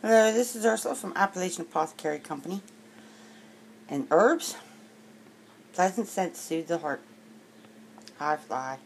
Hello, this is Ursula from Appalachian Apothecary Company. And herbs, pleasant scents soothe the heart. High fly.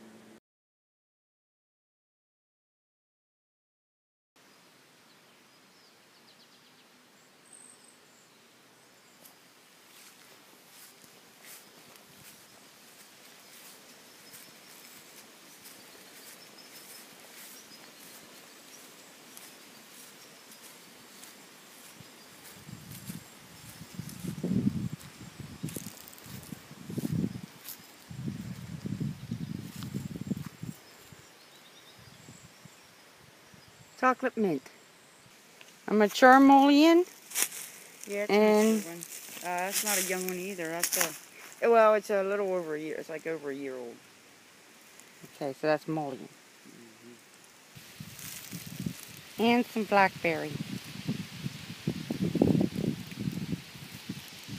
Chocolate mint. A mature mullein. Yeah, it's And- a mature one. Uh, that's not a young one either. That's a, well, it's a little over a year. It's like over a year old. Okay, so that's mullein. And some blackberry.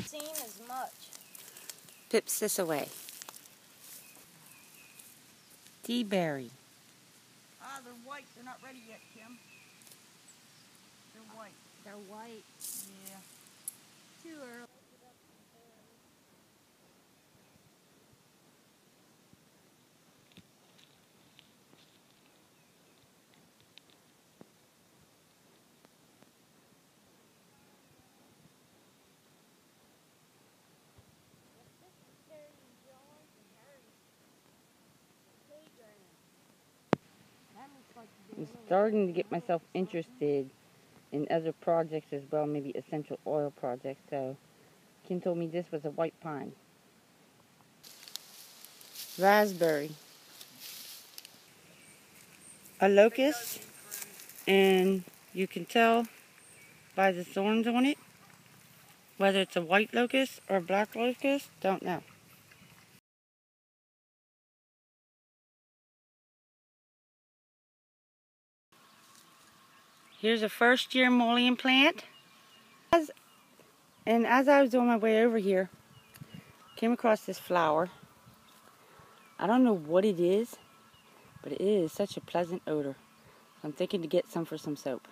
seen as much. Pipsissewa. Tea berry. Ah, they're white. They're not ready yet, Kim. They're white. They're white. Yeah. Too early. I'm starting to get myself interested in other projects as well, maybe essential oil projects. So, Ken told me this was a white pine. Raspberry. A locust, and you can tell by the thorns on it whether it's a white locust or a black locust. Don't know. Here's a first year mullein plant. As, and as I was on my way over here, came across this flower. I don't know what it is, but it is such a pleasant odor. I'm thinking to get some for some soap.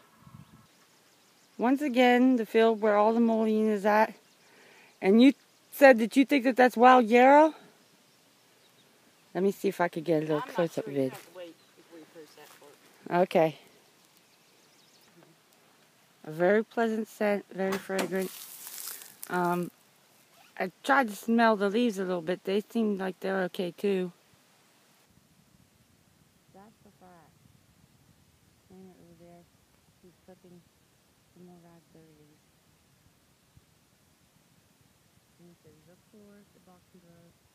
Once again, the field where all the mullein is at. And you said that you think that that's wild yarrow? Let me see if I could get a little close-up vid. Okay. A very pleasant scent, very fragrant. Um, I tried to smell the leaves a little bit. They seem like they're okay too. That's the frack. Hanging over there. He's clipping some more raspberry leaves. And he says, look for the boxing gloves.